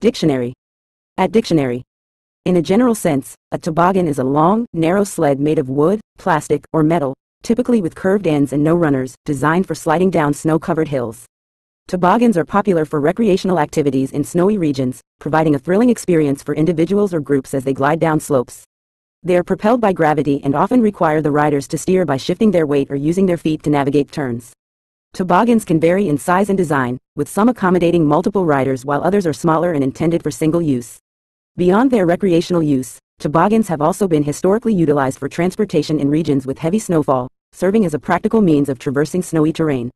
Dictionary. At dictionary. In a general sense, a toboggan is a long, narrow sled made of wood, plastic, or metal, typically with curved ends and no runners, designed for sliding down snow-covered hills. Toboggans are popular for recreational activities in snowy regions, providing a thrilling experience for individuals or groups as they glide down slopes. They are propelled by gravity and often require the riders to steer by shifting their weight or using their feet to navigate turns. Toboggans can vary in size and design, with some accommodating multiple riders while others are smaller and intended for single use. Beyond their recreational use, toboggans have also been historically utilized for transportation in regions with heavy snowfall, serving as a practical means of traversing snowy terrain.